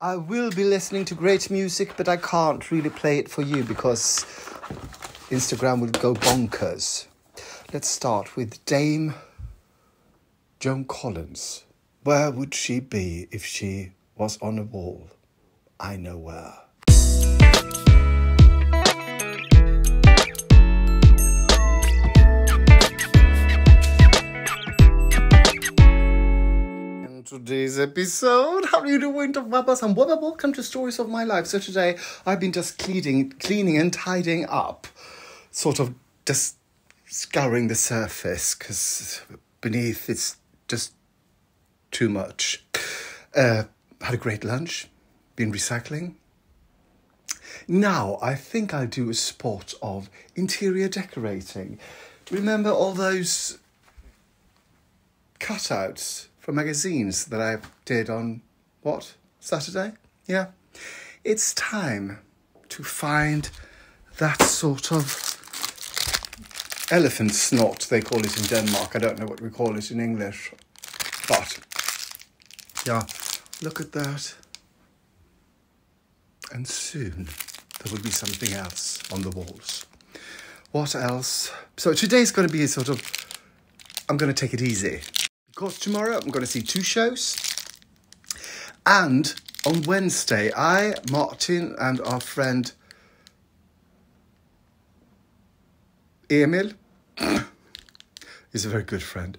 I will be listening to great music, but I can't really play it for you because Instagram will go bonkers. Let's start with Dame Joan Collins. Where would she be if she was on a wall? I know where. Today's episode, how are you doing, Wabbas? And well, welcome to Stories of My Life. So today, I've been just cleaning, cleaning and tidying up, sort of just scouring the surface because beneath it's just too much. Uh, had a great lunch, been recycling. Now, I think I'll do a spot of interior decorating. Remember all those cutouts from magazines that I did on what? Saturday? Yeah. It's time to find that sort of elephant snot, they call it in Denmark. I don't know what we call it in English. But, yeah, look at that. And soon there will be something else on the walls. What else? So today's going to be a sort of, I'm going to take it easy. Because tomorrow I'm going to see two shows. And on Wednesday, I, Martin, and our friend Emil, is a very good friend,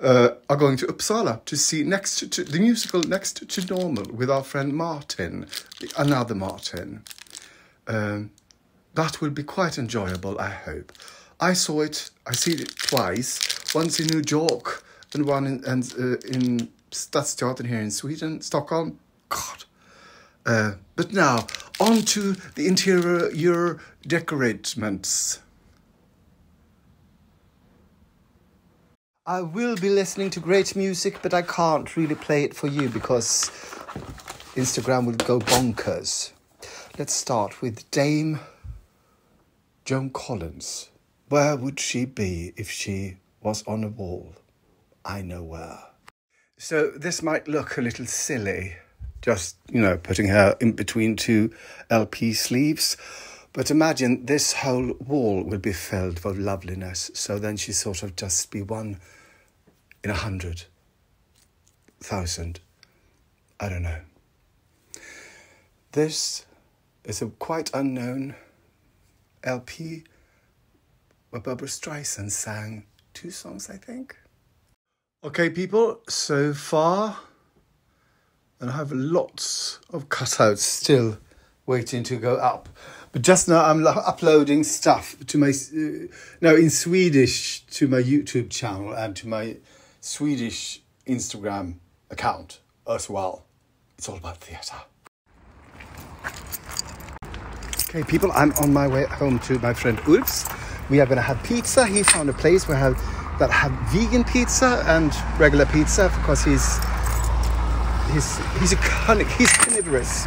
uh, are going to Uppsala to see next to, to, the musical Next to Normal with our friend Martin, another Martin. Um, that will be quite enjoyable, I hope. I saw it, I see it twice, once in New York and one in, and, uh, in Stadsteatern here in Sweden, Stockholm. God. Uh, but now, on to the interior decoratements. I will be listening to great music, but I can't really play it for you because Instagram will go bonkers. Let's start with Dame Joan Collins. Where would she be if she was on a wall? I know where. So this might look a little silly, just, you know, putting her in between two LP sleeves. But imagine this whole wall would be filled with loveliness. So then she sort of just be one in a hundred thousand. I don't know. This is a quite unknown LP where Barbra Streisand sang two songs, I think. Okay, people, so far, and I have lots of cutouts still waiting to go up. But just now I'm uploading stuff to my, uh, no, in Swedish to my YouTube channel and to my Swedish Instagram account as well. It's all about theatre. Okay, people, I'm on my way home to my friend Ulf's. We are going to have pizza. He found a place where I have, that have vegan pizza and regular pizza because he's he's he's a cunning, he's carnivorous.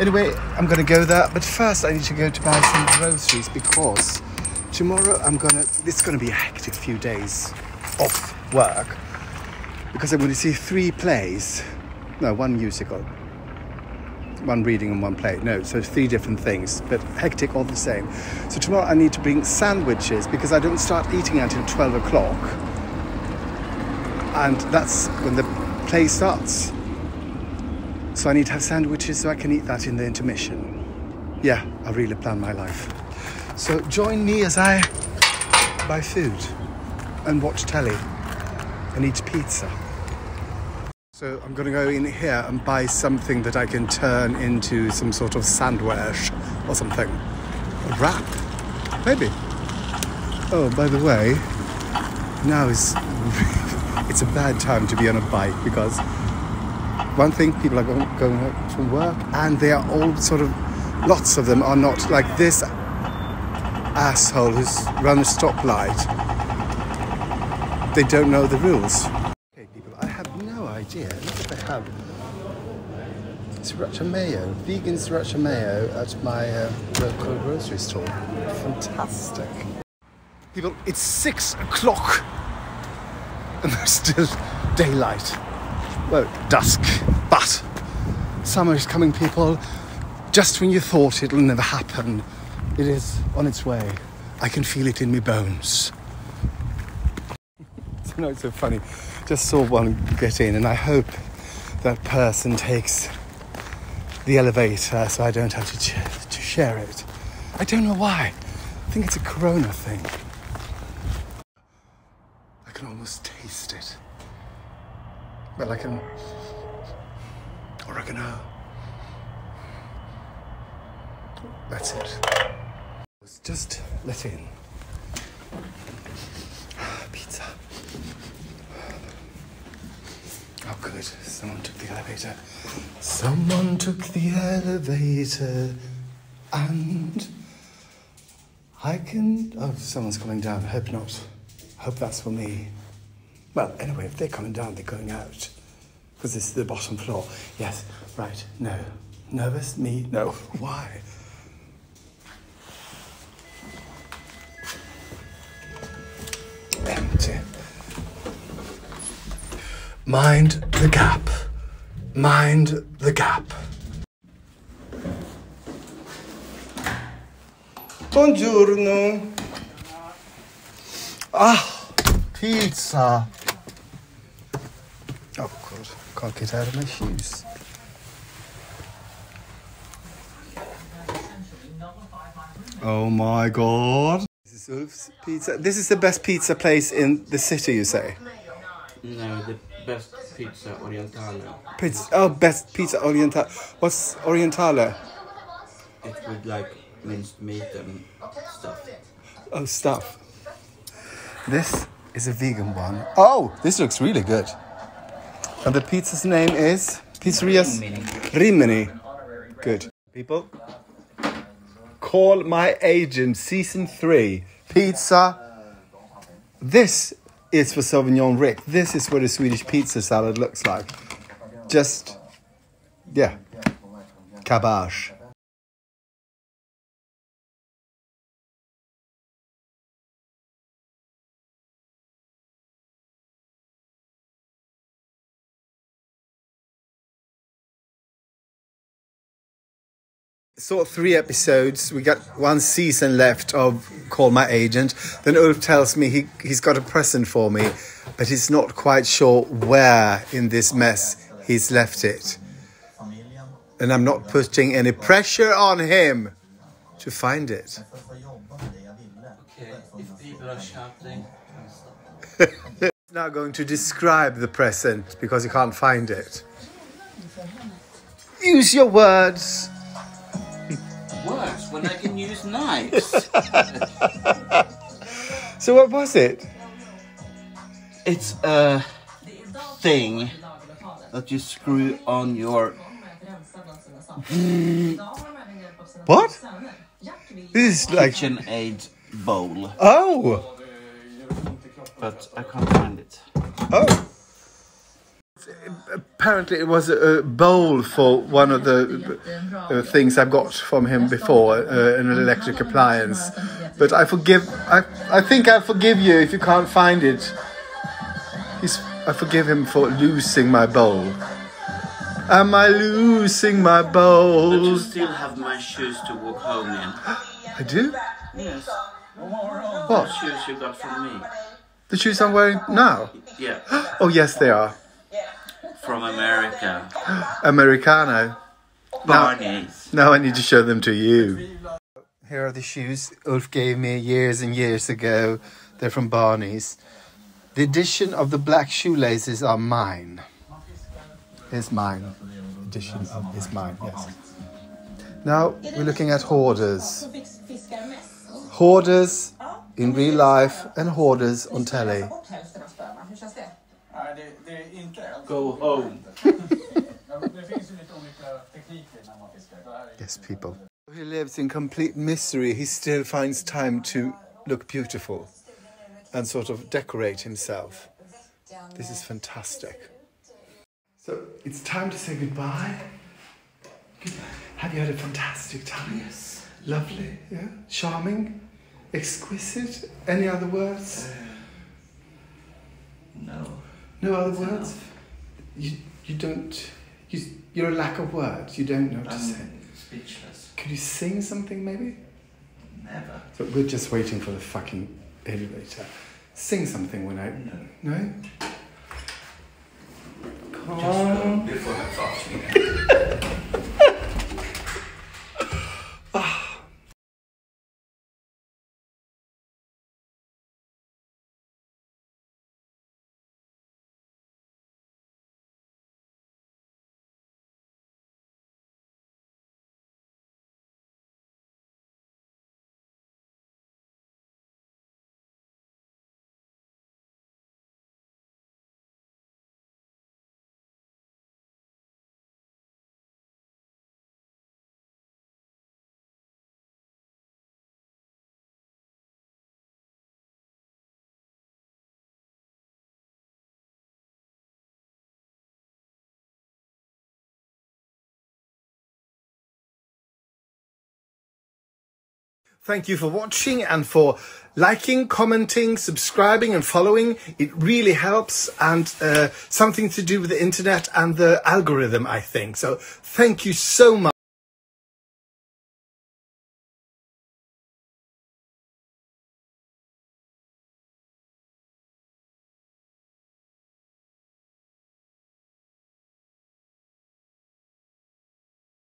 Anyway, I'm to go there, but first I need to go to buy some groceries because tomorrow I'm gonna. Going to be a hectic few days off work because I'm to see three plays. No, one musical one reading and one play. No, so three different things, but hectic all the same. So tomorrow I need to bring sandwiches because I don't start eating until 12 o'clock. And that's when the play starts. So I need to have sandwiches so I can eat that in the intermission. Yeah, I really plan my life. So join me as I buy food and watch telly and eat pizza. So I'm going to go in here and buy something that I can turn into some sort of sandwich or something. A wrap, maybe. Oh, by the way, now is it's a bad time to be on a bike because one thing people are going, going from work and they are all sort of lots of them are not like this asshole who's run a stoplight. They don't know the rules idea. Look what they have. Sriracha mayo, vegan sriracha mayo at my uh, local grocery store. Fantastic. People, it's six o'clock and there's still daylight. Well, dusk, but Summer is coming, people. Just when you thought it'll never happen, it is on its way. I can feel it in my bones. you know, it's so funny. Just saw one get in, and I hope that person takes the elevator so I don't have to, ch- to share it. I don't know why. I think it's a corona thing. I can almost taste it. Well, I can. Oregano. Uh, that's it. It's just let in. Pizza. Oh, good. Someone took the elevator. Someone took the elevator and I can. Oh, someone's coming down. I hope not. Hope that's for me. Well, anyway, if they're coming down, they're going out. Because this is the bottom floor. Yes, right. No. Nervous? Me? No. Why? Mind the gap. Mind the gap. Buongiorno. Ah, pizza. Oh god, can't get out of my shoes. Oh my god. This is Ulf's pizza. This is the best pizza place in the city, you say? No, the best pizza orientale. Pizza. Oh, best pizza orientale. What's orientale? It with like minced meat and stuff. Oh, stuff. This is a vegan one. Oh, this looks really good. And the pizza's name is Pizzeria's Rimini. Good. People, call my agent. Season three. Pizza. This is for Sauvignon Rick. This is what a Swedish pizza salad looks like. Just, yeah, cabbage. Saw three episodes. We got one season left of Call My Agent. Then Ulf tells me he, he's got a present for me, but he's not quite sure where in this mess he's left it. And I'm not putting any pressure on him to find it. Okay, if people are shouting. He's now going to describe the present because he can't find it. Use your words. Worse when I can use knives. So, what was it? it's a thing that you screw on your. What? This is like. KitchenAid bowl, Oh! but I can't find it. Oh. Apparently, it was a a bowl for one of the uh, things I got from him before, uh, an electric appliance. But I forgive. I I think I forgive you if you can't find it. He's. I forgive him for losing my bowl. Am I losing my But you bowl? still have my shoes to walk home in. I do. Yes, What? shoes you got from me. The shoes I'm wearing now? Yeah, Oh yes, they are. From America. Americano. Barney's. Now I need to show them to you. Here are the shoes Ulf gave me years and years ago. They're from Barney's. The edition of the black shoelaces are mine. Is mine. Edition of is mine, yes. Now we're looking at hoarders. Hoarders in real life and hoarders on telly. Nej, det, det är inte alls. Go home. Det finns ju lite olika tekniker när man fiskar. Det här är Yes, people. He lives in complete misery. He still finds time to look beautiful and sort of decorate himself. This is fantastic. So it's time to say goodbye. Have you had a fantastic time? Yes. Lovely, yeah? Charming? Exquisite? Any other words? Uh, no. No other words? You, you don't. You, You're a lack of words. You don't know what to say. Speechless. Could you sing something maybe? Never. So we're just waiting for the fucking elevator. Sing something when I. No. No? Come Just before farts. Thank you for watching and for liking, commenting, subscribing, and following. It really helps and uh, something to do with the internet and the algorithm, I think. So thank you so much.